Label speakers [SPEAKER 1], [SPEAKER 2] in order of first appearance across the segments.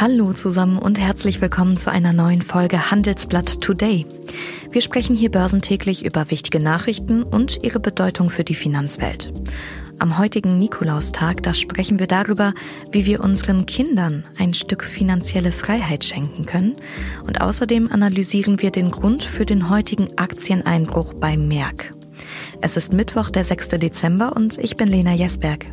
[SPEAKER 1] Hallo zusammen und herzlich willkommen zu einer neuen Folge Handelsblatt Today. Wir sprechen hier börsentäglich über wichtige Nachrichten und ihre Bedeutung für die Finanzwelt. Am heutigen Nikolaustag, da sprechen wir darüber, wie wir unseren Kindern ein Stück finanzielle Freiheit schenken können. Und außerdem analysieren wir den Grund für den heutigen Aktieneinbruch bei Merck. Es ist Mittwoch, der 6. Dezember und ich bin Lena Jesberg.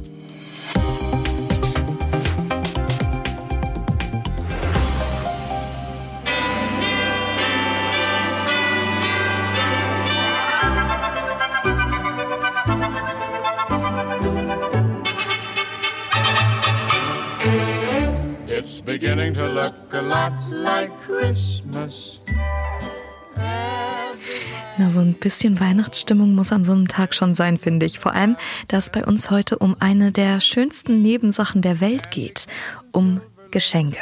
[SPEAKER 1] Bisschen Weihnachtsstimmung muss an so einem Tag schon sein, finde ich. Vor allem, da es bei uns heute um eine der schönsten Nebensachen der Welt geht, um Geschenke.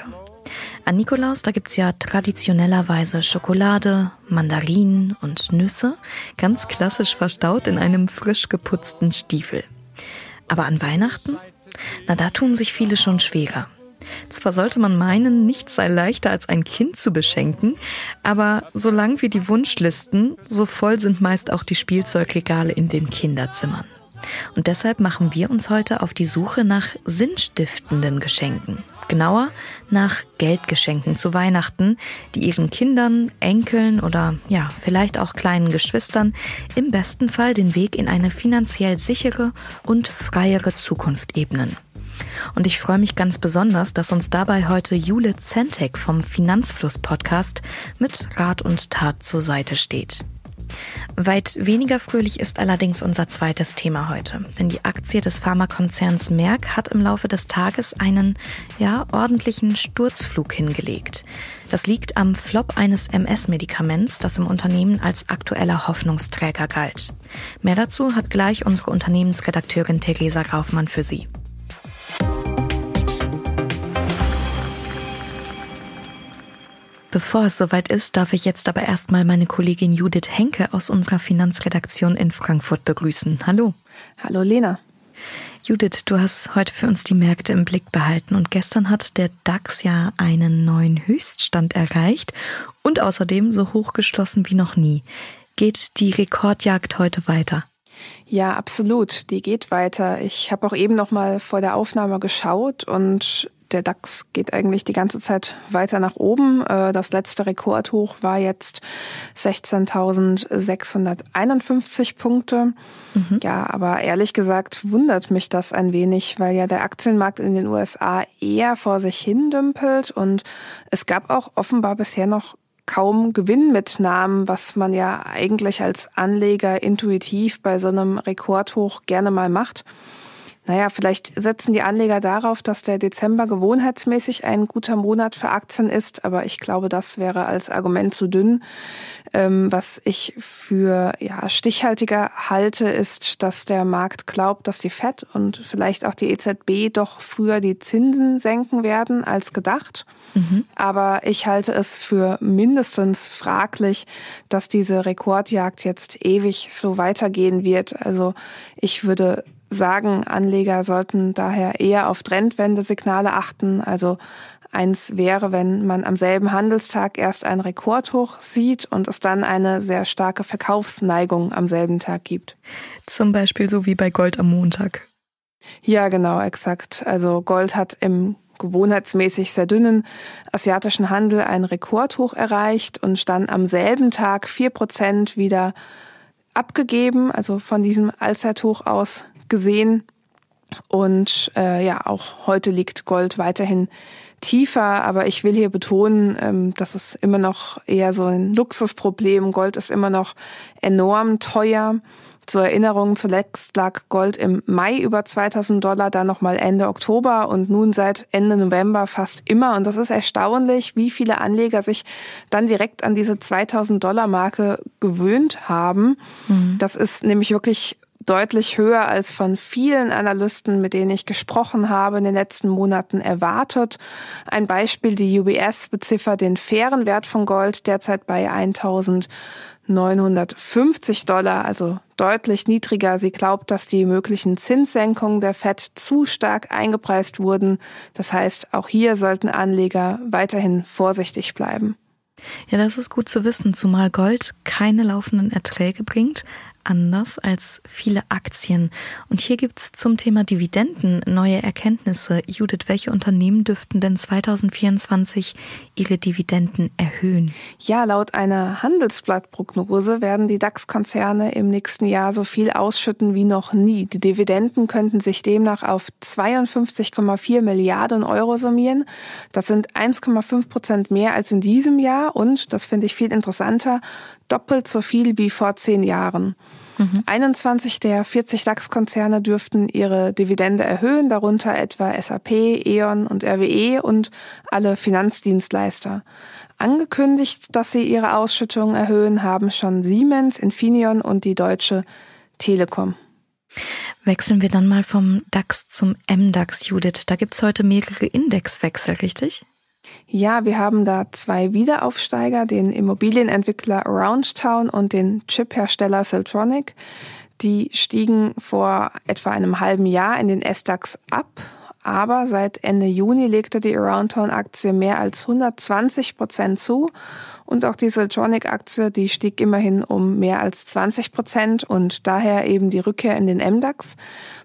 [SPEAKER 1] An Nikolaus, da gibt's ja traditionellerweise Schokolade, Mandarinen und Nüsse, ganz klassisch verstaut in einem frisch geputzten Stiefel. Aber an Weihnachten? Na, da tun sich viele schon schwerer. Zwar sollte man meinen, nichts sei leichter als ein Kind zu beschenken, aber solange wir die Wunschlisten, so voll sind meist auch die Spielzeugregale in den Kinderzimmern. Und deshalb machen wir uns heute auf die Suche nach sinnstiftenden Geschenken. Genauer nach Geldgeschenken zu Weihnachten, die ihren Kindern, Enkeln oder ja, vielleicht auch kleinen Geschwistern im besten Fall den Weg in eine finanziell sichere und freiere Zukunft ebnen. Und ich freue mich ganz besonders, dass uns dabei heute Jule Zentek vom Finanzfluss Podcast mit Rat und Tat zur Seite steht. Weit weniger fröhlich ist allerdings unser zweites Thema heute, denn die Aktie des Pharmakonzerns Merck hat im Laufe des Tages einen, ja, ordentlichen Sturzflug hingelegt. Das liegt am Flop eines MS-Medikaments, das im Unternehmen als aktueller Hoffnungsträger galt. Mehr dazu hat gleich unsere Unternehmensredakteurin Theresa Raufmann für Sie. Bevor es soweit ist, darf ich jetzt aber erstmal meine Kollegin Judith Henke aus unserer Finanzredaktion in Frankfurt begrüßen. Hallo.
[SPEAKER 2] Hallo Lena.
[SPEAKER 1] Judith, du hast heute für uns die Märkte im Blick behalten und gestern hat der DAX ja einen neuen Höchststand erreicht und außerdem so hoch geschlossen wie noch nie. Geht die Rekordjagd heute weiter?
[SPEAKER 2] Ja, absolut. Die geht weiter. Ich habe auch eben noch mal vor der Aufnahme geschaut und der DAX geht eigentlich die ganze Zeit weiter nach oben. Äh, das letzte Rekordhoch war jetzt 16.651 Punkte. Mhm. Ja, aber ehrlich gesagt wundert mich das ein wenig, weil ja der Aktienmarkt in den USA eher vor sich hin dümpelt und es gab auch offenbar bisher noch kaum Gewinnmitnahmen, was man ja eigentlich als Anleger intuitiv bei so einem Rekordhoch gerne mal macht. Naja, vielleicht setzen die Anleger darauf, dass der Dezember gewohnheitsmäßig ein guter Monat für Aktien ist, aber ich glaube, das wäre als Argument zu dünn. Ähm, was ich für ja, stichhaltiger halte, ist, dass der Markt glaubt, dass die Fed und vielleicht auch die EZB doch früher die Zinsen senken werden als gedacht. Mhm. Aber ich halte es für mindestens fraglich, dass diese Rekordjagd jetzt ewig so weitergehen wird. Also ich würde sagen, Anleger sollten daher eher auf Trendwende-Signale achten. Also eins wäre, wenn man am selben Handelstag erst ein Rekordhoch sieht und es dann eine sehr starke Verkaufsneigung am selben Tag gibt.
[SPEAKER 1] Zum Beispiel so wie bei Gold am Montag.
[SPEAKER 2] Ja, genau, exakt. Also Gold hat im gewohnheitsmäßig sehr dünnen asiatischen Handel ein Rekordhoch erreicht und dann am selben Tag vier Prozent wieder abgegeben, also von diesem Allzeithoch aus gesehen. Und äh, ja, auch heute liegt Gold weiterhin tiefer, aber ich will hier betonen, ähm, dass es immer noch eher so ein Luxusproblem. Gold ist immer noch enorm teuer. Zur Erinnerung, zuletzt lag Gold im Mai über 2000 Dollar, dann nochmal Ende Oktober und nun seit Ende November fast immer. Und das ist erstaunlich, wie viele Anleger sich dann direkt an diese 2000 Dollar Marke gewöhnt haben. Mhm. Das ist nämlich wirklich deutlich höher als von vielen Analysten, mit denen ich gesprochen habe, in den letzten Monaten erwartet. Ein Beispiel, die UBS beziffert den fairen Wert von Gold derzeit bei 1000 950 Dollar, also deutlich niedriger. Sie glaubt, dass die möglichen Zinssenkungen der Fed zu stark eingepreist wurden. Das heißt, auch hier sollten Anleger weiterhin vorsichtig bleiben.
[SPEAKER 1] Ja, das ist gut zu wissen, zumal Gold keine laufenden Erträge bringt, anders als viele Aktien. Und hier gibt es zum Thema Dividenden neue Erkenntnisse. Judith, welche Unternehmen dürften denn 2024 ihre Dividenden erhöhen?
[SPEAKER 2] Ja, laut einer Handelsblattprognose werden die DAX-Konzerne im nächsten Jahr so viel ausschütten wie noch nie. Die Dividenden könnten sich demnach auf 52,4 Milliarden Euro summieren. Das sind 1,5 Prozent mehr als in diesem Jahr und, das finde ich viel interessanter, doppelt so viel wie vor zehn Jahren. Mhm. 21 der 40 DAX-Konzerne dürften ihre Dividende erhöhen, darunter etwa SAP, E.ON und RWE und alle Finanzdienstleister. Angekündigt, dass sie ihre Ausschüttung erhöhen, haben schon Siemens, Infineon und die Deutsche Telekom.
[SPEAKER 1] Wechseln wir dann mal vom DAX zum MDAX, Judith. Da gibt's heute mehrere Indexwechsel, richtig?
[SPEAKER 2] Ja, wir haben da zwei Wiederaufsteiger, den Immobilienentwickler Roundtown und den Chiphersteller Siltronic. Die stiegen vor etwa einem halben Jahr in den S-DAX ab, aber seit Ende Juni legte die Aroundtown-Aktie mehr als 120 Prozent zu und auch die Siltronic-Aktie, die stieg immerhin um mehr als 20 Prozent und daher eben die Rückkehr in den MDAX.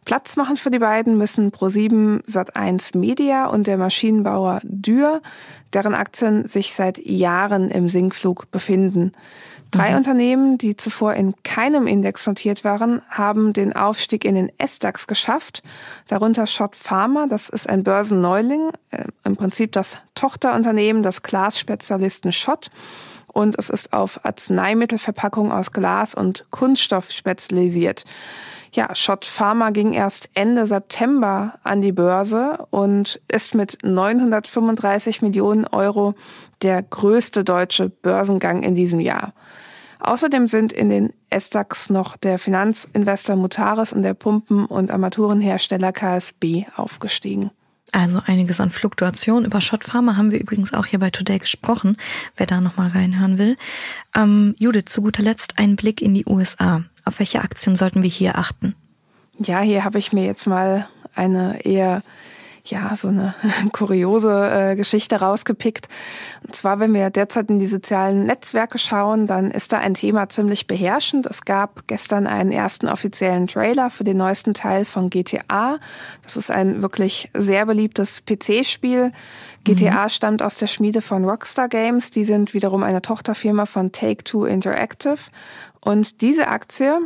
[SPEAKER 2] Platz machen für die beiden müssen Pro7 Sat1 Media und der Maschinenbauer Dürr, deren Aktien sich seit Jahren im Sinkflug befinden. Drei mhm. Unternehmen, die zuvor in keinem Index notiert waren, haben den Aufstieg in den S-DAX geschafft. Darunter Schott Pharma, das ist ein Börsenneuling, äh, im Prinzip das Tochterunternehmen des Glasspezialisten Schott. Und es ist auf Arzneimittelverpackung aus Glas und Kunststoff spezialisiert. Ja, Schott Pharma ging erst Ende September an die Börse und ist mit 935 Millionen Euro der größte deutsche Börsengang in diesem Jahr. Außerdem sind in den S-DAX noch der Finanzinvestor Mutaris und der Pumpen- und Armaturenhersteller KSB aufgestiegen.
[SPEAKER 1] Also einiges an Fluktuation. Über Schott Pharma haben wir übrigens auch hier bei Today gesprochen, wer da nochmal reinhören will. Ähm, Judith, zu guter Letzt ein Blick in die USA. Auf welche Aktien sollten wir hier achten?
[SPEAKER 2] Ja, hier habe ich mir jetzt mal eine eher ja, so eine kuriose äh, Geschichte rausgepickt. Und zwar, wenn wir derzeit in die sozialen Netzwerke schauen, dann ist da ein Thema ziemlich beherrschend. Es gab gestern einen ersten offiziellen Trailer für den neuesten Teil von GTA. Das ist ein wirklich sehr beliebtes PC-Spiel. GTA mhm. stammt aus der Schmiede von Rockstar Games. Die sind wiederum eine Tochterfirma von Take-Two Interactive. Und diese Aktie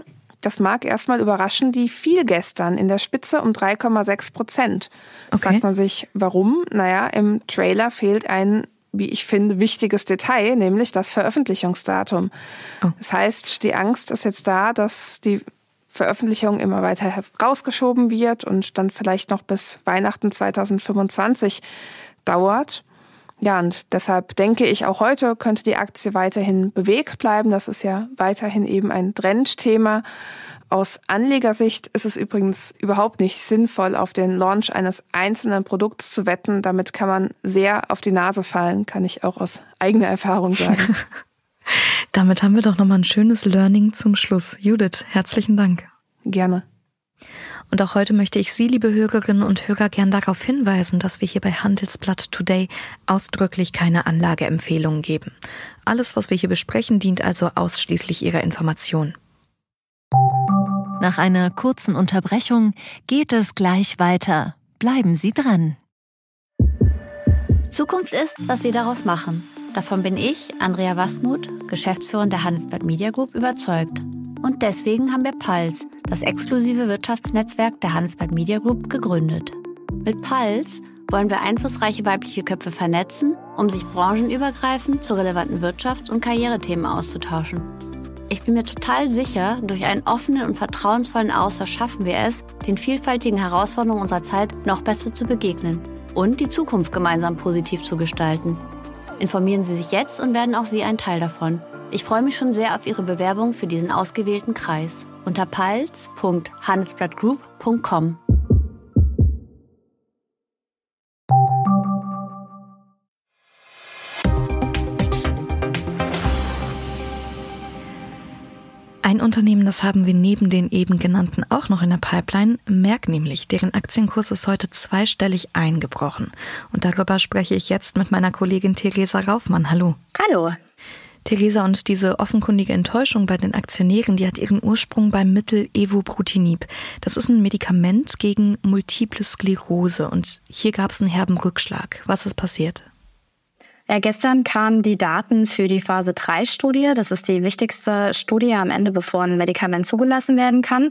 [SPEAKER 2] das mag erstmal überraschen, die fiel gestern in der Spitze um 3,6 Prozent. Okay. Fragt man sich, warum? Naja, im Trailer fehlt ein wie ich finde, wichtiges Detail, nämlich das Veröffentlichungsdatum. Oh. Das heißt, die Angst ist jetzt da, dass die Veröffentlichung immer weiter rausgeschoben wird und dann vielleicht noch bis Weihnachten 2025 dauert. Ja, und deshalb denke ich, auch heute könnte die Aktie weiterhin bewegt bleiben. Das ist ja weiterhin eben ein Trendthema. Aus Anlegersicht ist es übrigens überhaupt nicht sinnvoll, auf den Launch eines einzelnen Produkts zu wetten. Damit kann man sehr auf die Nase fallen, kann ich auch aus eigener Erfahrung sagen.
[SPEAKER 1] Damit haben wir doch nochmal ein schönes Learning zum Schluss. Judith, herzlichen Dank.
[SPEAKER 2] Gerne.
[SPEAKER 1] Und auch heute möchte ich Sie, liebe Hörerinnen und Hörer, gern darauf hinweisen, dass wir hier bei Handelsblatt Today ausdrücklich keine Anlageempfehlungen geben. Alles, was wir hier besprechen, dient also ausschließlich Ihrer Information.
[SPEAKER 3] Nach einer kurzen Unterbrechung geht es gleich weiter. Bleiben Sie dran.
[SPEAKER 4] Zukunft ist, was wir daraus machen. Davon bin ich, Andrea Wasmuth, Geschäftsführerin der Handelsblatt Media Group, überzeugt. Und deswegen haben wir Pulse, das exklusive Wirtschaftsnetzwerk der Handelsblatt Media Group, gegründet. Mit Pulse wollen wir einflussreiche weibliche Köpfe vernetzen, um sich branchenübergreifend zu relevanten Wirtschafts- und Karrierethemen auszutauschen. Ich bin mir total sicher, durch einen offenen und vertrauensvollen Austausch schaffen wir es, den vielfältigen Herausforderungen unserer Zeit noch besser zu begegnen und die Zukunft gemeinsam positiv zu gestalten. Informieren Sie sich jetzt und werden auch Sie ein Teil davon. Ich freue mich schon sehr auf Ihre Bewerbung für diesen ausgewählten Kreis unter pals.handelsblattgroup.com.
[SPEAKER 1] Ein Unternehmen, das haben wir neben den eben genannten auch noch in der Pipeline, Merck nämlich. Deren Aktienkurs ist heute zweistellig eingebrochen. Und darüber spreche ich jetzt mit meiner Kollegin Theresa Raufmann. Hallo.
[SPEAKER 5] Hallo.
[SPEAKER 1] Theresa, und diese offenkundige Enttäuschung bei den Aktionären, die hat ihren Ursprung beim Mittel Evobrutinib. Das ist ein Medikament gegen multiple Sklerose und hier gab es einen herben Rückschlag. Was ist passiert?
[SPEAKER 5] Ja, gestern kamen die Daten für die Phase 3-Studie. Das ist die wichtigste Studie am Ende, bevor ein Medikament zugelassen werden kann.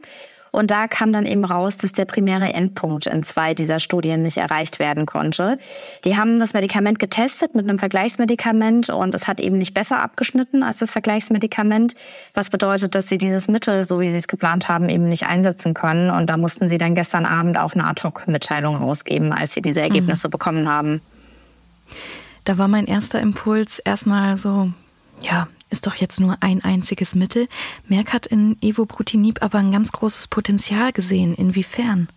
[SPEAKER 5] Und da kam dann eben raus, dass der primäre Endpunkt in zwei dieser Studien nicht erreicht werden konnte. Die haben das Medikament getestet mit einem Vergleichsmedikament und es hat eben nicht besser abgeschnitten als das Vergleichsmedikament, was bedeutet, dass sie dieses Mittel, so wie sie es geplant haben, eben nicht einsetzen können. Und da mussten sie dann gestern Abend auch eine Ad-Hoc-Mitteilung rausgeben, als sie diese Ergebnisse mhm. bekommen haben.
[SPEAKER 1] Da war mein erster Impuls erstmal so, ja, ist doch jetzt nur ein einziges Mittel. Merck hat in Evobrutinib aber ein ganz großes Potenzial gesehen. Inwiefern?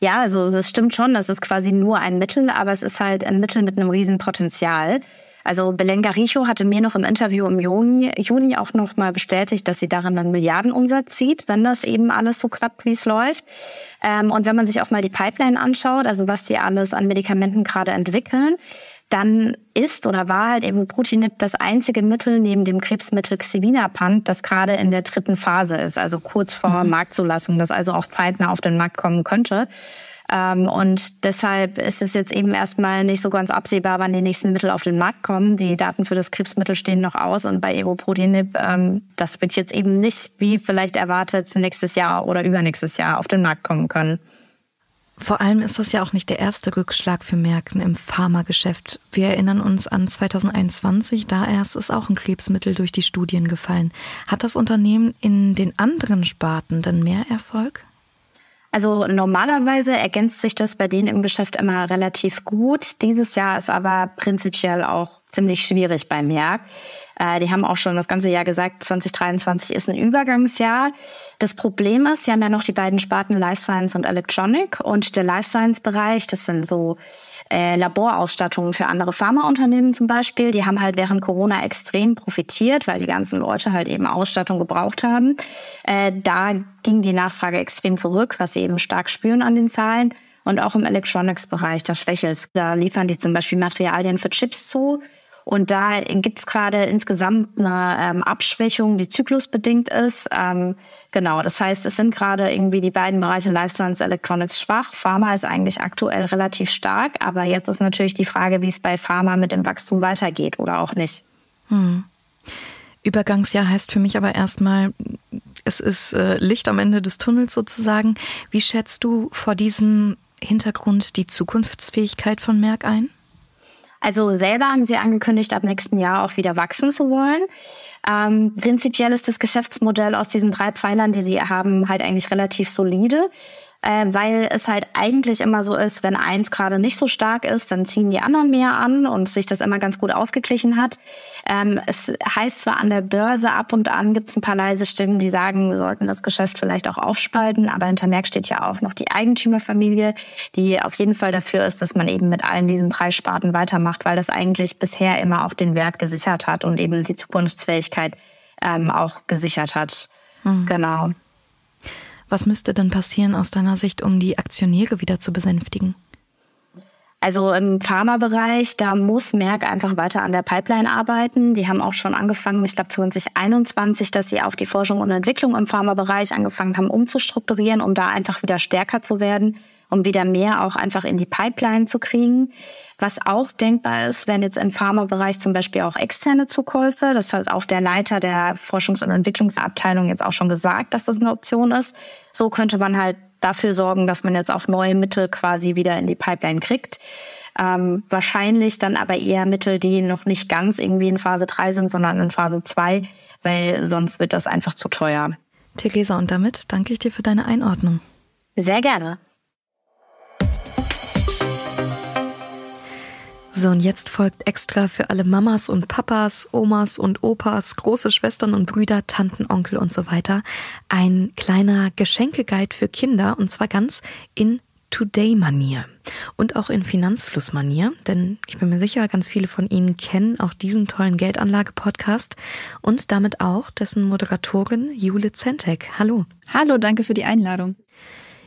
[SPEAKER 5] Ja, also das stimmt schon, das ist quasi nur ein Mittel, aber es ist halt ein Mittel mit einem riesen Potenzial. Also Belenga Richo hatte mir noch im Interview im Juni, Juni auch noch mal bestätigt, dass sie darin einen Milliardenumsatz zieht, wenn das eben alles so klappt, wie es läuft. Ähm, und wenn man sich auch mal die Pipeline anschaut, also was sie alles an Medikamenten gerade entwickeln, dann ist oder war halt Evobrutinib das einzige Mittel neben dem Krebsmittel Xevinapant, das gerade in der dritten Phase ist, also kurz vor mhm. Marktzulassung, das also auch zeitnah auf den Markt kommen könnte. Ähm, und deshalb ist es jetzt eben erstmal nicht so ganz absehbar, wann die nächsten Mittel auf den Markt kommen. Die Daten für das Krebsmittel stehen noch aus und bei Evobrutinib, ähm, das wird jetzt eben nicht, wie vielleicht erwartet, nächstes Jahr oder übernächstes Jahr auf den Markt kommen können.
[SPEAKER 1] Vor allem ist das ja auch nicht der erste Rückschlag für Märkten im Pharmageschäft. Wir erinnern uns an 2021, da erst ist auch ein Krebsmittel durch die Studien gefallen. Hat das Unternehmen in den anderen Sparten denn mehr Erfolg?
[SPEAKER 5] Also normalerweise ergänzt sich das bei denen im Geschäft immer relativ gut. Dieses Jahr ist aber prinzipiell auch ziemlich schwierig bei Merck. Äh, die haben auch schon das ganze Jahr gesagt, 2023 ist ein Übergangsjahr. Das Problem ist, sie haben ja noch die beiden Sparten Life Science und Electronic und der Life Science Bereich, das sind so äh, Laborausstattungen für andere Pharmaunternehmen zum Beispiel. Die haben halt während Corona extrem profitiert, weil die ganzen Leute halt eben Ausstattung gebraucht haben. Äh, da ging die Nachfrage extrem zurück, was sie eben stark spüren an den Zahlen. Und auch im Electronics-Bereich, da schwächelt Da liefern die zum Beispiel Materialien für Chips zu. Und da gibt es gerade insgesamt eine ähm, Abschwächung, die zyklusbedingt ist. Ähm, genau, das heißt, es sind gerade irgendwie die beiden Bereiche Life Science, Electronics schwach. Pharma ist eigentlich aktuell relativ stark, aber jetzt ist natürlich die Frage, wie es bei Pharma mit dem Wachstum weitergeht oder auch nicht. Hm.
[SPEAKER 1] Übergangsjahr heißt für mich aber erstmal, es ist äh, Licht am Ende des Tunnels sozusagen. Wie schätzt du vor diesem Hintergrund die Zukunftsfähigkeit von Merck ein?
[SPEAKER 5] Also selber haben sie angekündigt, ab nächsten Jahr auch wieder wachsen zu wollen. Ähm, prinzipiell ist das Geschäftsmodell aus diesen drei Pfeilern, die sie haben, halt eigentlich relativ solide äh, weil es halt eigentlich immer so ist, wenn eins gerade nicht so stark ist, dann ziehen die anderen mehr an und sich das immer ganz gut ausgeglichen hat. Ähm, es heißt zwar an der Börse ab und an gibt es ein paar leise Stimmen, die sagen, wir sollten das Geschäft vielleicht auch aufspalten, aber hinter Merck steht ja auch noch die Eigentümerfamilie, die auf jeden Fall dafür ist, dass man eben mit allen diesen drei Sparten weitermacht, weil das eigentlich bisher immer auch den Wert gesichert hat und eben die Zukunftsfähigkeit ähm, auch gesichert hat. Mhm. Genau.
[SPEAKER 1] Was müsste denn passieren aus deiner Sicht, um die Aktionäre wieder zu besänftigen?
[SPEAKER 5] Also im Pharmabereich, da muss Merck einfach weiter an der Pipeline arbeiten. Die haben auch schon angefangen, ich glaube 2021, dass sie auf die Forschung und Entwicklung im Pharmabereich angefangen haben umzustrukturieren, um da einfach wieder stärker zu werden um wieder mehr auch einfach in die Pipeline zu kriegen. Was auch denkbar ist, wenn jetzt im Pharmabereich zum Beispiel auch externe Zukäufe, das hat auch der Leiter der Forschungs- und Entwicklungsabteilung jetzt auch schon gesagt, dass das eine Option ist. So könnte man halt dafür sorgen, dass man jetzt auch neue Mittel quasi wieder in die Pipeline kriegt. Ähm, wahrscheinlich dann aber eher Mittel, die noch nicht ganz irgendwie in Phase 3 sind, sondern in Phase 2, weil sonst wird das einfach zu teuer.
[SPEAKER 1] Theresa, und damit danke ich dir für deine Einordnung.
[SPEAKER 5] Sehr gerne.
[SPEAKER 1] So, und jetzt folgt extra für alle Mamas und Papas, Omas und Opas, große Schwestern und Brüder, Tanten, Onkel und so weiter ein kleiner Geschenkeguide für Kinder und zwar ganz in Today-Manier. und auch in Finanzflussmanier, denn ich bin mir sicher, ganz viele von Ihnen kennen auch diesen tollen Geldanlage-Podcast und damit auch dessen Moderatorin Jule Zentek. Hallo.
[SPEAKER 6] Hallo, danke für die Einladung.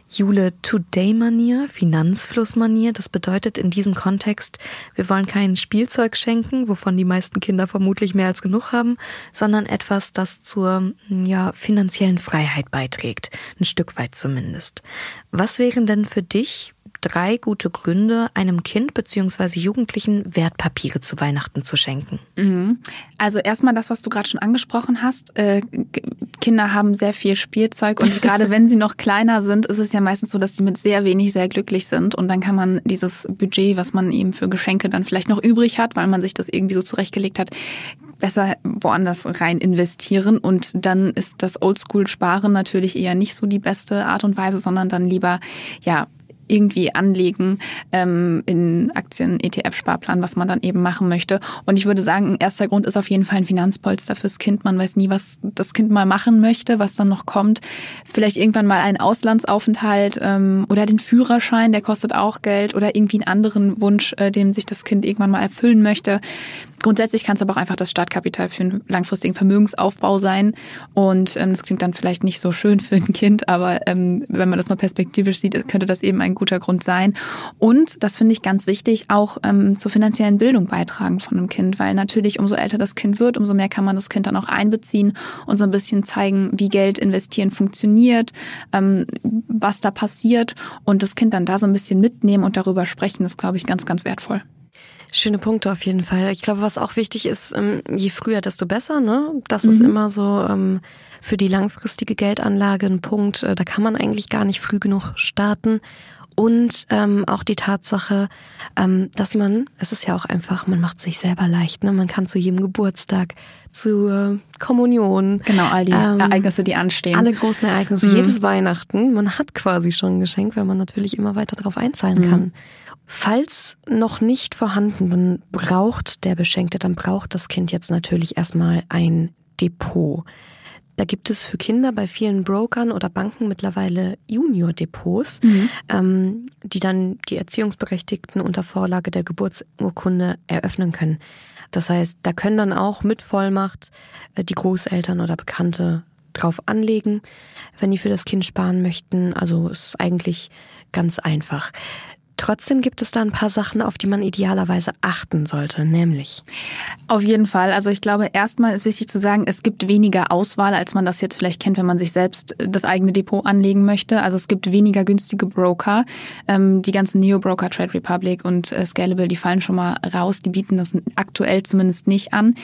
[SPEAKER 1] Jule Today-Manier, Finanzfluss-Manier. Das bedeutet in diesem Kontext, wir wollen kein Spielzeug schenken, wovon die meisten Kinder vermutlich mehr als genug haben, sondern etwas, das zur ja, finanziellen Freiheit beiträgt. Ein Stück weit zumindest. Was wären denn für dich drei gute Gründe, einem Kind bzw. Jugendlichen Wertpapiere zu Weihnachten zu schenken?
[SPEAKER 6] Mhm. Also erstmal das, was du gerade schon angesprochen hast. Äh, Kinder haben sehr viel Spielzeug und gerade wenn sie noch kleiner sind, ist es ja meistens so, dass sie mit sehr wenig sehr glücklich sind und dann kann man dieses Budget, was man eben für Geschenke dann vielleicht noch übrig hat, weil man sich das irgendwie so zurechtgelegt hat, besser woanders rein investieren und dann ist das Oldschool-Sparen natürlich eher nicht so die beste Art und Weise, sondern dann lieber ja irgendwie anlegen ähm, in Aktien, ETF-Sparplan, was man dann eben machen möchte. Und ich würde sagen, ein erster Grund ist auf jeden Fall ein Finanzpolster fürs Kind. Man weiß nie, was das Kind mal machen möchte, was dann noch kommt. Vielleicht irgendwann mal einen Auslandsaufenthalt ähm, oder den Führerschein, der kostet auch Geld oder irgendwie einen anderen Wunsch, äh, dem sich das Kind irgendwann mal erfüllen möchte. Grundsätzlich kann es aber auch einfach das Startkapital für einen langfristigen Vermögensaufbau sein. Und ähm, das klingt dann vielleicht nicht so schön für ein Kind, aber ähm, wenn man das mal perspektivisch sieht, könnte das eben ein guter Grund sein. Und, das finde ich ganz wichtig, auch ähm, zur finanziellen Bildung beitragen von einem Kind, weil natürlich umso älter das Kind wird, umso mehr kann man das Kind dann auch einbeziehen und so ein bisschen zeigen, wie Geld investieren funktioniert, ähm, was da passiert und das Kind dann da so ein bisschen mitnehmen und darüber sprechen, ist, glaube ich, ganz, ganz wertvoll.
[SPEAKER 7] Schöne Punkte auf jeden Fall. Ich glaube, was auch wichtig ist, ähm, je früher, desto besser. Ne? Das mhm. ist immer so ähm, für die langfristige Geldanlage ein Punkt. Äh, da kann man eigentlich gar nicht früh genug starten. Und ähm, auch die Tatsache, ähm, dass man, es ist ja auch einfach, man macht sich selber leicht. Ne? Man kann zu jedem Geburtstag, zu äh, Kommunion.
[SPEAKER 6] Genau, all die ähm, Ereignisse, die anstehen.
[SPEAKER 7] Alle großen Ereignisse, mhm. jedes Weihnachten. Man hat quasi schon ein Geschenk, weil man natürlich immer weiter darauf einzahlen mhm. kann. Falls noch nicht vorhanden, dann braucht der Beschenkte, dann braucht das Kind jetzt natürlich erstmal ein Depot. Da gibt es für Kinder bei vielen Brokern oder Banken mittlerweile Junior-Depots, mhm. ähm, die dann die Erziehungsberechtigten unter Vorlage der Geburtsurkunde eröffnen können. Das heißt, da können dann auch mit Vollmacht äh, die Großeltern oder Bekannte drauf anlegen, wenn die für das Kind sparen möchten. Also ist eigentlich ganz einfach. Trotzdem gibt es da ein paar Sachen, auf die man idealerweise achten sollte, nämlich.
[SPEAKER 6] Auf jeden Fall. Also ich glaube, erstmal ist wichtig zu sagen, es gibt weniger Auswahl, als man das jetzt vielleicht kennt, wenn man sich selbst das eigene Depot anlegen möchte. Also es gibt weniger günstige Broker. Ähm, die ganzen Neo-Broker, Trade Republic und äh, Scalable, die fallen schon mal raus. Die bieten das aktuell zumindest nicht an.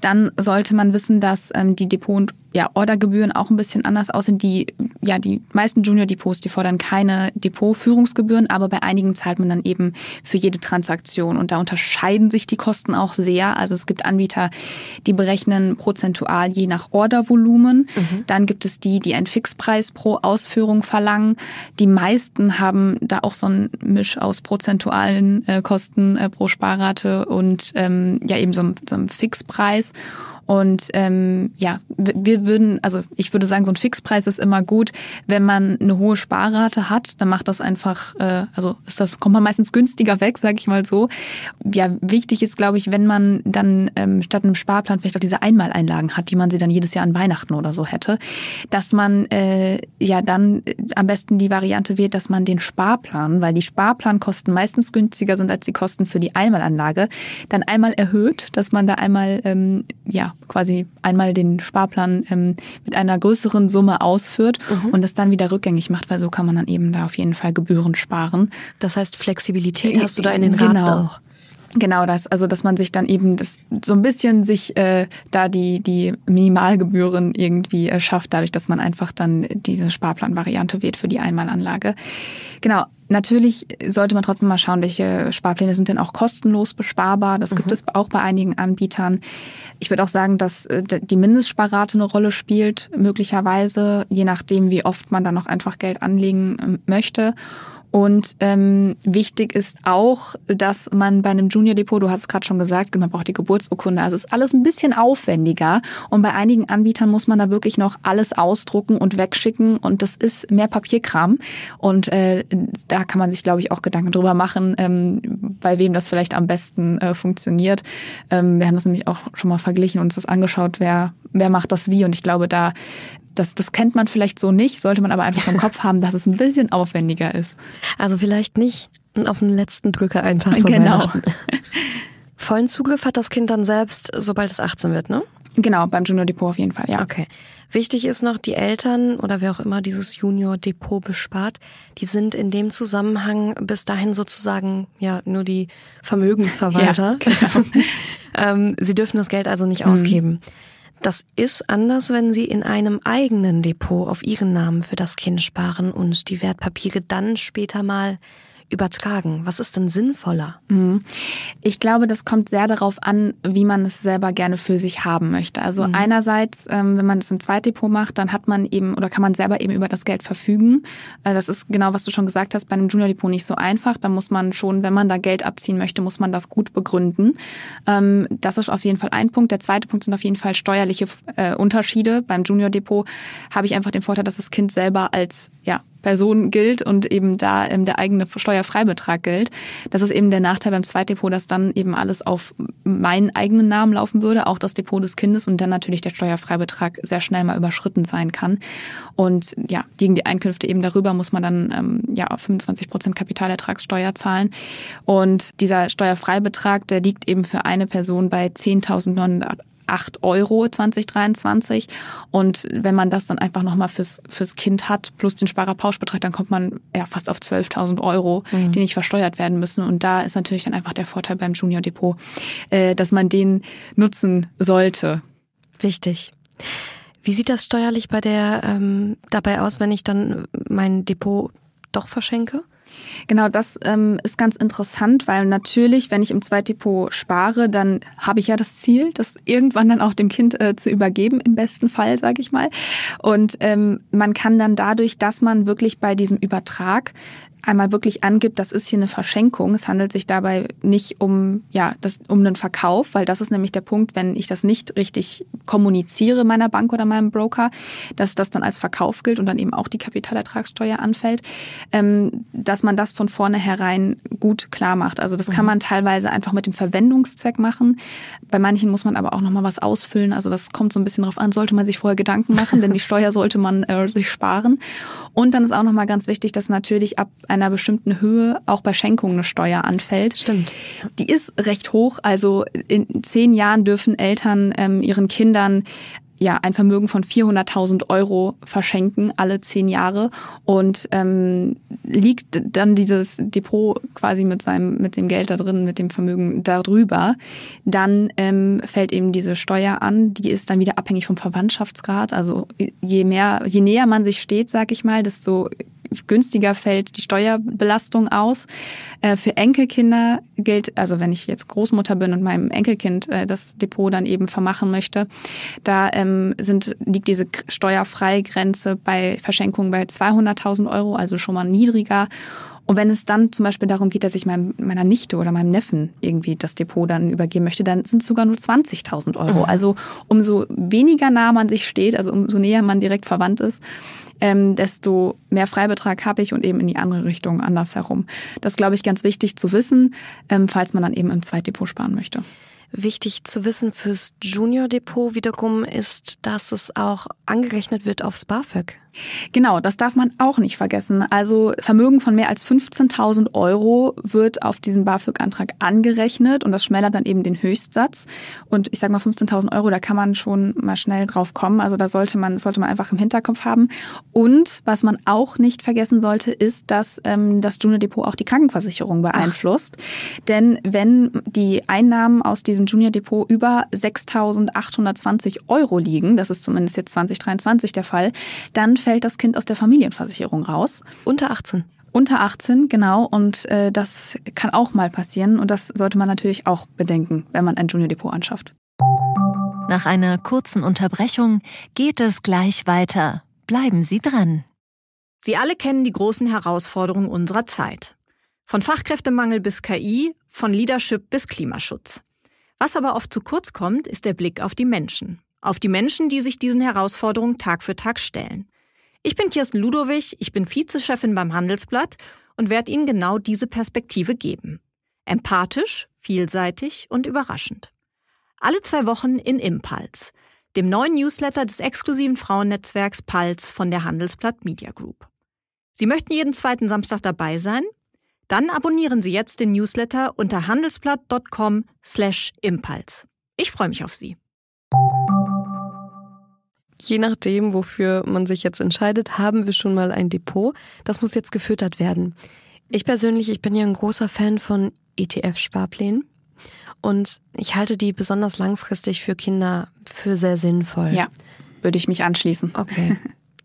[SPEAKER 6] Dann sollte man wissen, dass ähm, die Depot- und ja, Ordergebühren auch ein bisschen anders aussehen. Die, ja, die meisten Junior-Depots, die fordern keine Depotführungsgebühren, aber bei einigen zahlt man dann eben für jede Transaktion. Und da unterscheiden sich die Kosten auch sehr. Also es gibt Anbieter, die berechnen prozentual je nach Ordervolumen. Mhm. Dann gibt es die, die einen Fixpreis pro Ausführung verlangen. Die meisten haben da auch so ein Misch aus prozentualen äh, Kosten äh, pro Sparrate und ähm, ja eben so, so einem Fixpreis. Und ähm, ja, wir würden, also ich würde sagen, so ein Fixpreis ist immer gut, wenn man eine hohe Sparrate hat, dann macht das einfach, äh, also ist das, kommt man meistens günstiger weg, sage ich mal so. Ja, wichtig ist, glaube ich, wenn man dann ähm, statt einem Sparplan vielleicht auch diese Einmaleinlagen hat, wie man sie dann jedes Jahr an Weihnachten oder so hätte, dass man äh, ja dann äh, am besten die Variante wählt, dass man den Sparplan, weil die Sparplankosten meistens günstiger sind als die Kosten für die Einmalanlage, dann einmal erhöht, dass man da einmal ähm, ja quasi einmal den Sparplan ähm, mit einer größeren Summe ausführt mhm. und es dann wieder rückgängig macht, weil so kann man dann eben da auf jeden Fall Gebühren sparen.
[SPEAKER 7] Das heißt, Flexibilität hast du da in den Raten genau. auch.
[SPEAKER 6] Genau das, also dass man sich dann eben das so ein bisschen sich äh, da die die Minimalgebühren irgendwie äh, schafft, dadurch, dass man einfach dann diese Sparplanvariante wählt für die Einmalanlage. Genau. Natürlich sollte man trotzdem mal schauen, welche Sparpläne sind denn auch kostenlos besparbar. Das gibt mhm. es auch bei einigen Anbietern. Ich würde auch sagen, dass äh, die Mindestsparrate eine Rolle spielt, möglicherweise, je nachdem, wie oft man dann noch einfach Geld anlegen ähm, möchte. Und ähm, wichtig ist auch, dass man bei einem Junior Depot, du hast es gerade schon gesagt, man braucht die Geburtsurkunde. Also ist alles ein bisschen aufwendiger. Und bei einigen Anbietern muss man da wirklich noch alles ausdrucken und wegschicken. Und das ist mehr Papierkram. Und äh, da kann man sich, glaube ich, auch Gedanken drüber machen, ähm, bei wem das vielleicht am besten äh, funktioniert. Ähm, wir haben das nämlich auch schon mal verglichen und uns das angeschaut, wer, wer macht das wie. Und ich glaube, da das, das kennt man vielleicht so nicht, sollte man aber einfach im Kopf haben, dass es ein bisschen aufwendiger ist.
[SPEAKER 7] Also vielleicht nicht auf den letzten Drücker einen Tag
[SPEAKER 6] Genau.
[SPEAKER 7] Vollen Zugriff hat das Kind dann selbst, sobald es 18 wird, ne?
[SPEAKER 6] Genau, beim Junior Depot auf jeden Fall, ja.
[SPEAKER 7] Okay. Wichtig ist noch, die Eltern oder wer auch immer dieses Junior Depot bespart, die sind in dem Zusammenhang bis dahin sozusagen ja nur die Vermögensverwalter. Ja, genau. ähm, sie dürfen das Geld also nicht mhm. ausgeben. Das ist anders, wenn Sie in einem eigenen Depot auf Ihren Namen für das Kind sparen und die Wertpapiere dann später mal übertragen? Was ist denn sinnvoller?
[SPEAKER 6] Mhm. Ich glaube, das kommt sehr darauf an, wie man es selber gerne für sich haben möchte. Also mhm. einerseits, ähm, wenn man es im Zweitdepot macht, dann hat man eben oder kann man selber eben über das Geld verfügen. Äh, das ist genau, was du schon gesagt hast, bei einem Junior Depot nicht so einfach. Da muss man schon, wenn man da Geld abziehen möchte, muss man das gut begründen. Ähm, das ist auf jeden Fall ein Punkt. Der zweite Punkt sind auf jeden Fall steuerliche äh, Unterschiede. Beim Junior Depot habe ich einfach den Vorteil, dass das Kind selber als ja, Person gilt und eben da ähm, der eigene Steuerfreibetrag gilt. Das ist eben der Nachteil beim Zweitdepot, dass dann eben alles auf meinen eigenen Namen laufen würde, auch das Depot des Kindes und dann natürlich der Steuerfreibetrag sehr schnell mal überschritten sein kann. Und ja, liegen die Einkünfte eben darüber, muss man dann ähm, ja auf 25 Prozent Kapitalertragssteuer zahlen. Und dieser Steuerfreibetrag, der liegt eben für eine Person bei 10.900 8 Euro 2023. Und wenn man das dann einfach nochmal fürs, fürs Kind hat, plus den Sparerpauschbetrag, dann kommt man ja fast auf 12.000 Euro, mhm. die nicht versteuert werden müssen. Und da ist natürlich dann einfach der Vorteil beim Junior Depot, äh, dass man den nutzen sollte.
[SPEAKER 7] Wichtig. Wie sieht das steuerlich bei der ähm, dabei aus, wenn ich dann mein Depot doch verschenke?
[SPEAKER 6] Genau, das ähm, ist ganz interessant, weil natürlich, wenn ich im Zweitdepot spare, dann habe ich ja das Ziel, das irgendwann dann auch dem Kind äh, zu übergeben, im besten Fall, sage ich mal. Und ähm, man kann dann dadurch, dass man wirklich bei diesem Übertrag einmal wirklich angibt, das ist hier eine Verschenkung. Es handelt sich dabei nicht um, ja, das, um einen Verkauf, weil das ist nämlich der Punkt, wenn ich das nicht richtig kommuniziere meiner Bank oder meinem Broker, dass das dann als Verkauf gilt und dann eben auch die Kapitalertragssteuer anfällt, ähm, dass man das von vornherein gut klar macht. Also das kann mhm. man teilweise einfach mit dem Verwendungszweck machen. Bei manchen muss man aber auch nochmal was ausfüllen. Also das kommt so ein bisschen drauf an, sollte man sich vorher Gedanken machen, denn die Steuer sollte man äh, sich sparen. Und dann ist auch nochmal ganz wichtig, dass natürlich ab einer bestimmten Höhe auch bei Schenkungen eine Steuer anfällt.
[SPEAKER 7] Stimmt.
[SPEAKER 6] Die ist recht hoch. Also in zehn Jahren dürfen Eltern ähm, ihren Kindern ja, ein Vermögen von 400.000 Euro verschenken, alle zehn Jahre. Und ähm, liegt dann dieses Depot quasi mit seinem, mit dem Geld da drin, mit dem Vermögen darüber, dann ähm, fällt eben diese Steuer an. Die ist dann wieder abhängig vom Verwandtschaftsgrad. Also je mehr, je näher man sich steht, sag ich mal, desto günstiger fällt die Steuerbelastung aus. Äh, für Enkelkinder gilt, also wenn ich jetzt Großmutter bin und meinem Enkelkind äh, das Depot dann eben vermachen möchte, da ähm, sind, liegt diese Steuerfreigrenze bei Verschenkungen bei 200.000 Euro, also schon mal niedriger. Und wenn es dann zum Beispiel darum geht, dass ich meinem, meiner Nichte oder meinem Neffen irgendwie das Depot dann übergeben möchte, dann sind es sogar nur 20.000 Euro. Mhm. Also umso weniger nah man sich steht, also umso näher man direkt verwandt ist, ähm, desto mehr Freibetrag habe ich und eben in die andere Richtung andersherum. Das glaube ich ganz wichtig zu wissen, ähm, falls man dann eben im Zweitdepot sparen möchte.
[SPEAKER 7] Wichtig zu wissen fürs Junior Depot wiederum ist, dass es auch angerechnet wird aufs BAföG.
[SPEAKER 6] Genau, das darf man auch nicht vergessen. Also Vermögen von mehr als 15.000 Euro wird auf diesen BAföG-Antrag angerechnet und das schmälert dann eben den Höchstsatz. Und ich sage mal 15.000 Euro, da kann man schon mal schnell drauf kommen. Also da sollte man, sollte man einfach im Hinterkopf haben. Und was man auch nicht vergessen sollte, ist, dass ähm, das Junior Depot auch die Krankenversicherung beeinflusst. Ach. Denn wenn die Einnahmen aus diesem Junior Depot über 6.820 Euro liegen, das ist zumindest jetzt 2023 der Fall, dann fällt das Kind aus der Familienversicherung raus.
[SPEAKER 7] Unter 18.
[SPEAKER 6] Unter 18, genau. Und äh, das kann auch mal passieren. Und das sollte man natürlich auch bedenken, wenn man ein Junior Depot anschafft.
[SPEAKER 3] Nach einer kurzen Unterbrechung geht es gleich weiter. Bleiben Sie dran.
[SPEAKER 8] Sie alle kennen die großen Herausforderungen unserer Zeit. Von Fachkräftemangel bis KI, von Leadership bis Klimaschutz. Was aber oft zu kurz kommt, ist der Blick auf die Menschen. Auf die Menschen, die sich diesen Herausforderungen Tag für Tag stellen. Ich bin Kirsten Ludowig, ich bin Vizechefin beim Handelsblatt und werde Ihnen genau diese Perspektive geben. Empathisch, vielseitig und überraschend. Alle zwei Wochen in Impulse, dem neuen Newsletter des exklusiven Frauennetzwerks Pulse von der Handelsblatt Media Group. Sie möchten jeden zweiten Samstag dabei sein? Dann abonnieren Sie jetzt den Newsletter unter handelsblatt.com slash impuls. Ich freue mich auf Sie.
[SPEAKER 7] Je nachdem, wofür man sich jetzt entscheidet, haben wir schon mal ein Depot. Das muss jetzt gefüttert werden. Ich persönlich, ich bin ja ein großer Fan von ETF-Sparplänen. Und ich halte die besonders langfristig für Kinder für sehr sinnvoll.
[SPEAKER 6] Ja, würde ich mich anschließen.
[SPEAKER 7] Okay.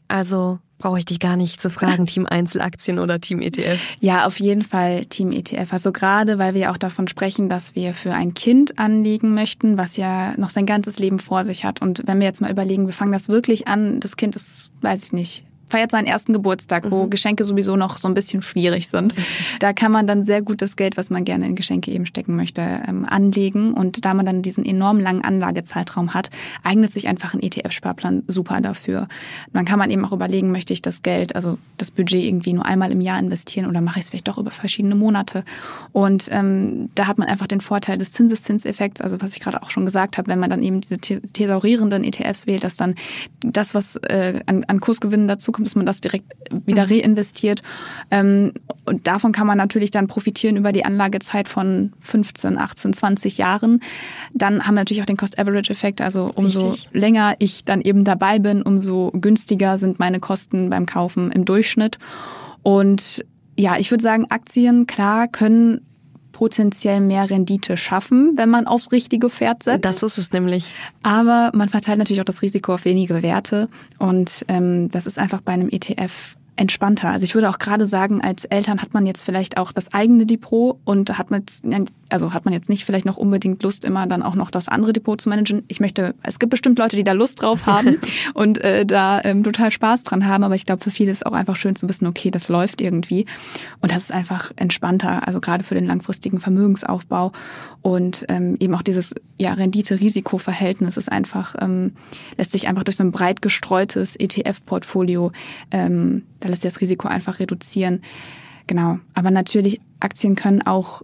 [SPEAKER 7] Also brauche ich dich gar nicht zu fragen, Team Einzelaktien oder Team ETF?
[SPEAKER 6] Ja, auf jeden Fall Team ETF. Also gerade, weil wir auch davon sprechen, dass wir für ein Kind anlegen möchten, was ja noch sein ganzes Leben vor sich hat. Und wenn wir jetzt mal überlegen, wir fangen das wirklich an, das Kind ist, weiß ich nicht, feiert seinen ersten Geburtstag, wo mhm. Geschenke sowieso noch so ein bisschen schwierig sind. Mhm. Da kann man dann sehr gut das Geld, was man gerne in Geschenke eben stecken möchte, ähm, anlegen. Und da man dann diesen enorm langen Anlagezeitraum hat, eignet sich einfach ein ETF-Sparplan super dafür. Dann kann man eben auch überlegen, möchte ich das Geld, also das Budget irgendwie nur einmal im Jahr investieren oder mache ich es vielleicht doch über verschiedene Monate. Und ähm, da hat man einfach den Vorteil des Zinseszinseffekts, also was ich gerade auch schon gesagt habe, wenn man dann eben diese thesaurierenden ETFs wählt, dass dann das, was äh, an, an Kursgewinnen dazu kommt, dass man das direkt wieder mhm. reinvestiert. Ähm, und davon kann man natürlich dann profitieren über die Anlagezeit von 15, 18, 20 Jahren. Dann haben wir natürlich auch den Cost-Average-Effekt. Also umso Richtig. länger ich dann eben dabei bin, umso günstiger sind meine Kosten beim Kaufen im Durchschnitt. Und ja, ich würde sagen, Aktien, klar, können potenziell mehr Rendite schaffen, wenn man aufs richtige Pferd setzt.
[SPEAKER 7] Das ist es nämlich.
[SPEAKER 6] Aber man verteilt natürlich auch das Risiko auf wenige Werte. Und ähm, das ist einfach bei einem ETF entspannter. Also ich würde auch gerade sagen, als Eltern hat man jetzt vielleicht auch das eigene Depot und hat man jetzt, also hat man jetzt nicht vielleicht noch unbedingt Lust, immer dann auch noch das andere Depot zu managen. Ich möchte, es gibt bestimmt Leute, die da Lust drauf haben und äh, da ähm, total Spaß dran haben, aber ich glaube, für viele ist auch einfach schön zu wissen, okay, das läuft irgendwie und das ist einfach entspannter, also gerade für den langfristigen Vermögensaufbau und ähm, eben auch dieses ja, Rendite-Risiko-Verhältnis ist einfach, ähm, lässt sich einfach durch so ein breit gestreutes ETF-Portfolio ähm, da lässt sich das Risiko einfach reduzieren. Genau. Aber natürlich, Aktien können auch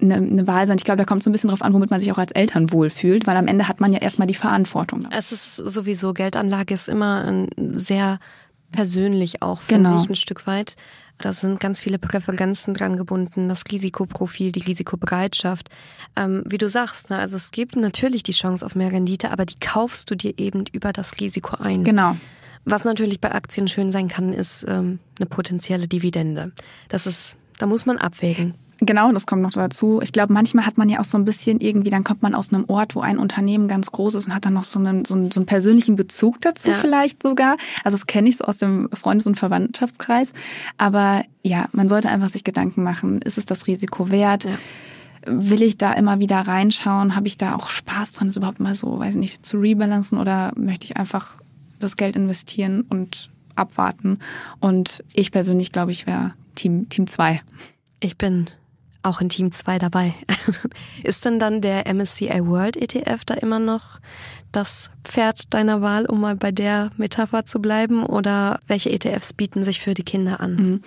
[SPEAKER 6] eine, eine Wahl sein. Ich glaube, da kommt so ein bisschen drauf an, womit man sich auch als Eltern wohlfühlt, weil am Ende hat man ja erstmal die Verantwortung.
[SPEAKER 7] Es ist sowieso, Geldanlage ist immer sehr persönlich auch, finde genau. ich, ein Stück weit. Da sind ganz viele Präferenzen dran gebunden, das Risikoprofil, die Risikobereitschaft. Ähm, wie du sagst, ne, also es gibt natürlich die Chance auf mehr Rendite, aber die kaufst du dir eben über das Risiko ein.
[SPEAKER 6] Genau.
[SPEAKER 7] Was natürlich bei Aktien schön sein kann, ist ähm, eine potenzielle Dividende. Das ist, da muss man abwägen.
[SPEAKER 6] Genau, das kommt noch dazu. Ich glaube, manchmal hat man ja auch so ein bisschen irgendwie, dann kommt man aus einem Ort, wo ein Unternehmen ganz groß ist und hat dann noch so einen, so einen, so einen persönlichen Bezug dazu ja. vielleicht sogar. Also das kenne ich so aus dem Freundes- und Verwandtschaftskreis. Aber ja, man sollte einfach sich Gedanken machen, ist es das Risiko wert? Ja. Will ich da immer wieder reinschauen? Habe ich da auch Spaß dran, das überhaupt mal so, weiß nicht, zu rebalancen oder möchte ich einfach das Geld investieren und abwarten. Und ich persönlich glaube, ich wäre Team, Team 2.
[SPEAKER 7] Ich bin auch in Team 2 dabei. Ist denn dann der MSCI World ETF da immer noch das Pferd deiner Wahl, um mal bei der Metapher zu bleiben? Oder welche ETFs bieten sich für die Kinder an?
[SPEAKER 6] Mhm.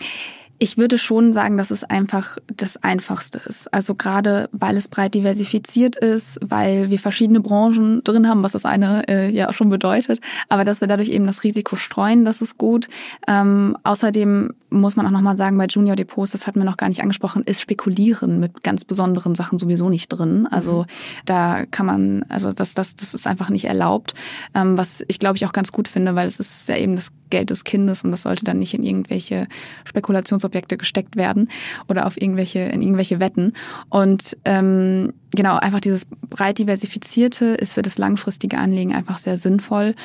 [SPEAKER 6] Ich würde schon sagen, dass es einfach das Einfachste ist. Also gerade, weil es breit diversifiziert ist, weil wir verschiedene Branchen drin haben, was das eine äh, ja schon bedeutet, aber dass wir dadurch eben das Risiko streuen, das ist gut. Ähm, außerdem muss man auch nochmal sagen, bei Junior Depots, das hatten wir noch gar nicht angesprochen, ist Spekulieren mit ganz besonderen Sachen sowieso nicht drin. Also mhm. da kann man, also das, das, das ist einfach nicht erlaubt. Ähm, was ich glaube ich auch ganz gut finde, weil es ist ja eben das Geld des Kindes und das sollte dann nicht in irgendwelche Spekulationsobjekte gesteckt werden oder auf irgendwelche, in irgendwelche Wetten. Und ähm, genau, einfach dieses breit diversifizierte ist für das langfristige Anlegen einfach sehr sinnvoll.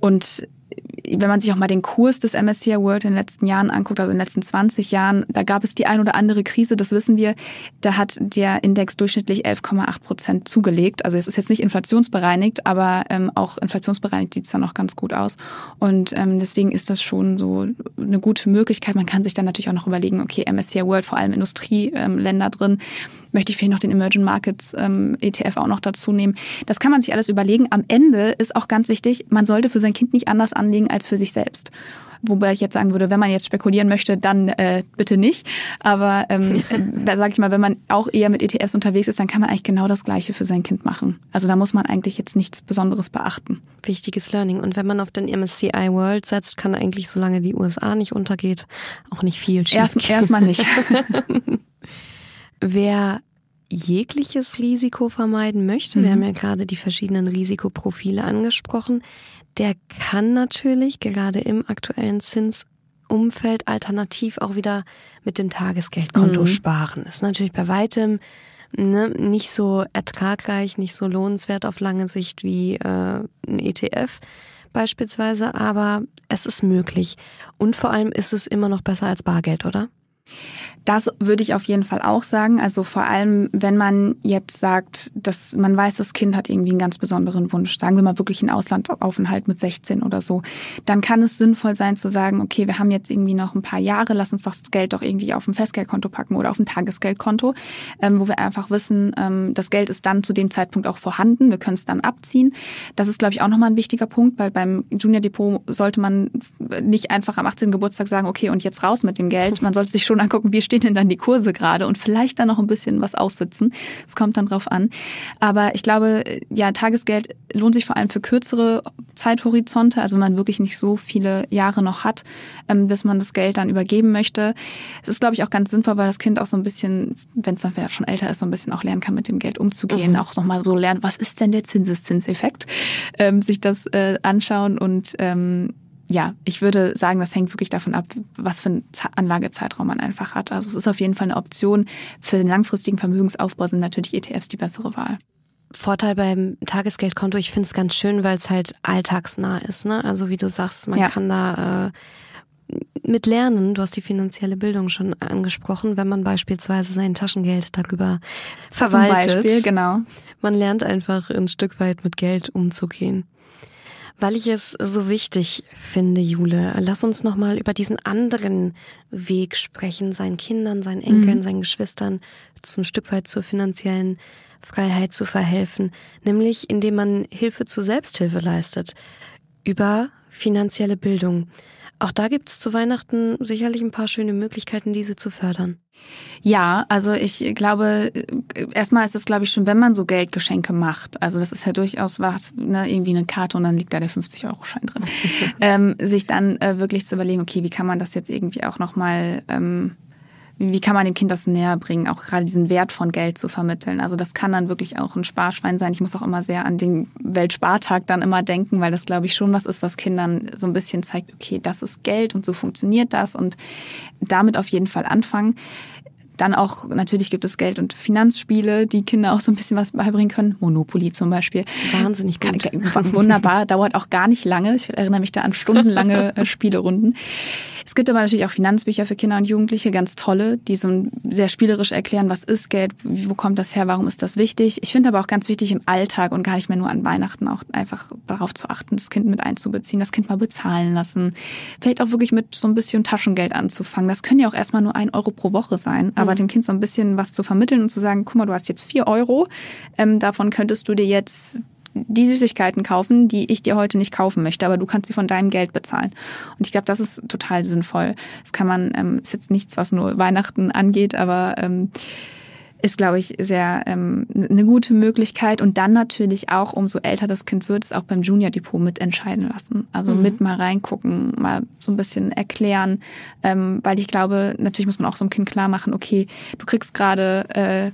[SPEAKER 6] Und wenn man sich auch mal den Kurs des MSCI World in den letzten Jahren anguckt, also in den letzten 20 Jahren, da gab es die ein oder andere Krise, das wissen wir. Da hat der Index durchschnittlich 11,8 Prozent zugelegt. Also es ist jetzt nicht inflationsbereinigt, aber ähm, auch inflationsbereinigt sieht es dann noch ganz gut aus. Und ähm, deswegen ist das schon so eine gute Möglichkeit. Man kann sich dann natürlich auch noch überlegen, okay, MSCI World, vor allem Industrieländer ähm, drin, möchte ich vielleicht noch den Emerging Markets ähm, ETF auch noch dazu nehmen. Das kann man sich alles überlegen. Am Ende ist auch ganz wichtig, man sollte für sein Kind nicht anders anlegen als für sich selbst. Wobei ich jetzt sagen würde, wenn man jetzt spekulieren möchte, dann äh, bitte nicht. Aber ähm, da sage ich mal, wenn man auch eher mit ETFs unterwegs ist, dann kann man eigentlich genau das Gleiche für sein Kind machen. Also da muss man eigentlich jetzt nichts Besonderes beachten.
[SPEAKER 7] Wichtiges Learning. Und wenn man auf den MSCI World setzt, kann eigentlich, solange die USA nicht untergeht, auch nicht viel schief
[SPEAKER 6] Erst, Erstmal nicht.
[SPEAKER 7] Wer jegliches Risiko vermeiden möchte, mhm. wir haben ja gerade die verschiedenen Risikoprofile angesprochen, der kann natürlich gerade im aktuellen Zinsumfeld alternativ auch wieder mit dem Tagesgeldkonto mhm. sparen. Ist natürlich bei weitem ne, nicht so ertragreich, nicht so lohnenswert auf lange Sicht wie äh, ein ETF beispielsweise, aber es ist möglich. Und vor allem ist es immer noch besser als Bargeld, oder?
[SPEAKER 6] Das würde ich auf jeden Fall auch sagen. Also vor allem, wenn man jetzt sagt, dass man weiß, das Kind hat irgendwie einen ganz besonderen Wunsch, sagen wir mal wirklich einen Auslandsaufenthalt mit 16 oder so, dann kann es sinnvoll sein zu sagen, okay, wir haben jetzt irgendwie noch ein paar Jahre, lass uns das Geld doch irgendwie auf ein Festgeldkonto packen oder auf ein Tagesgeldkonto, ähm, wo wir einfach wissen, ähm, das Geld ist dann zu dem Zeitpunkt auch vorhanden, wir können es dann abziehen. Das ist, glaube ich, auch nochmal ein wichtiger Punkt, weil beim Junior Depot sollte man nicht einfach am 18. Geburtstag sagen, okay, und jetzt raus mit dem Geld. Man sollte sich schon angucken, wie stehen denn dann die Kurse gerade und vielleicht dann noch ein bisschen was aussitzen. Es kommt dann drauf an. Aber ich glaube, ja, Tagesgeld lohnt sich vor allem für kürzere Zeithorizonte, also wenn man wirklich nicht so viele Jahre noch hat, ähm, bis man das Geld dann übergeben möchte. Es ist, glaube ich, auch ganz sinnvoll, weil das Kind auch so ein bisschen, wenn es dann vielleicht schon älter ist, so ein bisschen auch lernen kann, mit dem Geld umzugehen, mhm. auch nochmal so lernen, was ist denn der Zinseszinseffekt, ähm, sich das äh, anschauen und ähm, ja, ich würde sagen, das hängt wirklich davon ab, was für einen Anlagezeitraum man einfach hat. Also es ist auf jeden Fall eine Option. Für den langfristigen Vermögensaufbau sind natürlich ETFs die bessere Wahl.
[SPEAKER 7] Vorteil beim Tagesgeldkonto, ich finde es ganz schön, weil es halt alltagsnah ist. Ne? Also wie du sagst, man ja. kann da äh, mit lernen. Du hast die finanzielle Bildung schon angesprochen, wenn man beispielsweise sein Taschengeld darüber verwaltet. Zum Beispiel,
[SPEAKER 6] genau.
[SPEAKER 7] Man lernt einfach ein Stück weit mit Geld umzugehen. Weil ich es so wichtig finde, Jule, lass uns nochmal über diesen anderen Weg sprechen, seinen Kindern, seinen Enkeln, mhm. seinen Geschwistern zum Stück weit zur finanziellen Freiheit zu verhelfen, nämlich indem man Hilfe zur Selbsthilfe leistet, über finanzielle Bildung. Auch da gibt es zu Weihnachten sicherlich ein paar schöne Möglichkeiten, diese zu fördern.
[SPEAKER 6] Ja, also ich glaube, erstmal ist es, glaube ich, schon, wenn man so Geldgeschenke macht, also das ist ja durchaus was, ne, irgendwie eine Karte und dann liegt da der 50-Euro-Schein drin, ähm, sich dann äh, wirklich zu überlegen, okay, wie kann man das jetzt irgendwie auch nochmal ähm, wie kann man dem Kind das näher bringen, auch gerade diesen Wert von Geld zu vermitteln. Also das kann dann wirklich auch ein Sparschwein sein. Ich muss auch immer sehr an den Weltspartag dann immer denken, weil das, glaube ich, schon was ist, was Kindern so ein bisschen zeigt, okay, das ist Geld und so funktioniert das und damit auf jeden Fall anfangen. Dann auch, natürlich gibt es Geld- und Finanzspiele, die Kinder auch so ein bisschen was beibringen können. Monopoly zum Beispiel.
[SPEAKER 7] Wahnsinnig gut.
[SPEAKER 6] Wunderbar, dauert auch gar nicht lange. Ich erinnere mich da an stundenlange äh, Spielerunden. Es gibt aber natürlich auch Finanzbücher für Kinder und Jugendliche, ganz tolle, die so sehr spielerisch erklären, was ist Geld, wo kommt das her, warum ist das wichtig. Ich finde aber auch ganz wichtig im Alltag und gar nicht mehr nur an Weihnachten auch einfach darauf zu achten, das Kind mit einzubeziehen, das Kind mal bezahlen lassen. Vielleicht auch wirklich mit so ein bisschen Taschengeld anzufangen. Das können ja auch erstmal nur ein Euro pro Woche sein, aber mhm. dem Kind so ein bisschen was zu vermitteln und zu sagen, guck mal, du hast jetzt vier Euro, ähm, davon könntest du dir jetzt die Süßigkeiten kaufen, die ich dir heute nicht kaufen möchte, aber du kannst sie von deinem Geld bezahlen. Und ich glaube, das ist total sinnvoll. Das kann man, ähm, ist jetzt nichts, was nur Weihnachten angeht, aber ähm, ist, glaube ich, sehr ähm, eine gute Möglichkeit. Und dann natürlich auch, umso älter das Kind wird, es auch beim Junior Depot mitentscheiden lassen. Also mhm. mit mal reingucken, mal so ein bisschen erklären. Ähm, weil ich glaube, natürlich muss man auch so einem Kind klar machen, okay, du kriegst gerade äh,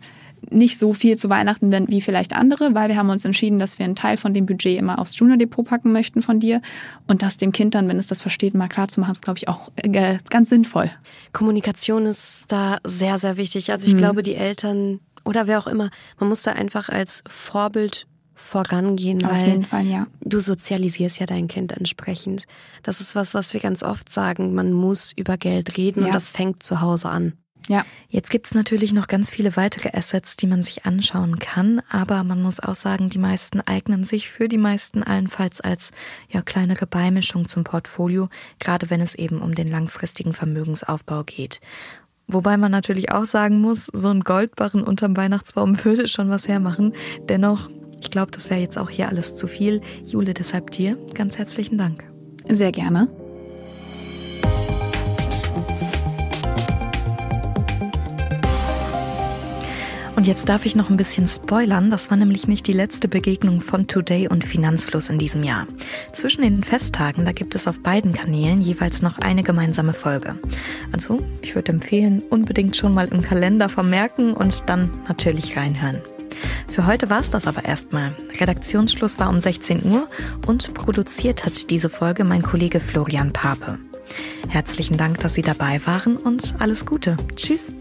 [SPEAKER 6] nicht so viel zu Weihnachten wie vielleicht andere, weil wir haben uns entschieden, dass wir einen Teil von dem Budget immer aufs Junior Depot packen möchten von dir und das dem Kind dann, wenn es das versteht, mal klar zu machen, ist glaube ich auch äh, ganz sinnvoll.
[SPEAKER 7] Kommunikation ist da sehr sehr wichtig. Also ich mhm. glaube, die Eltern oder wer auch immer, man muss da einfach als Vorbild vorangehen,
[SPEAKER 6] Auf
[SPEAKER 7] weil
[SPEAKER 6] Fall, ja.
[SPEAKER 7] du sozialisierst ja dein Kind entsprechend. Das ist was, was wir ganz oft sagen. Man muss über Geld reden
[SPEAKER 6] Ja.
[SPEAKER 7] und das fängt zu Hause an.
[SPEAKER 6] Ja,
[SPEAKER 1] Jetzt gibt's natürlich noch ganz viele weitere Assets, die man sich anschauen kann, aber man muss auch sagen, die meisten eignen sich für die meisten allenfalls als ja, kleinere Beimischung zum Portfolio, gerade wenn es eben um den langfristigen Vermögensaufbau geht. Wobei man natürlich auch sagen muss, so ein Goldbarren unterm Weihnachtsbaum würde schon was hermachen. Dennoch, ich glaube, das wäre jetzt auch hier alles zu viel. Jule, deshalb dir ganz herzlichen Dank.
[SPEAKER 6] sehr gerne.
[SPEAKER 1] Und jetzt darf ich noch ein bisschen spoilern. Das war nämlich nicht die letzte Begegnung von Today und Finanzfluss in diesem Jahr. Zwischen den Festtagen, da gibt es auf beiden Kanälen jeweils noch eine gemeinsame Folge. Also, ich würde empfehlen, unbedingt schon mal im Kalender vermerken und dann natürlich reinhören. Für heute war es das aber erstmal. Redaktionsschluss war um 16 Uhr und produziert hat diese Folge mein Kollege Florian Pape. Herzlichen Dank, dass Sie dabei waren und alles Gute. Tschüss.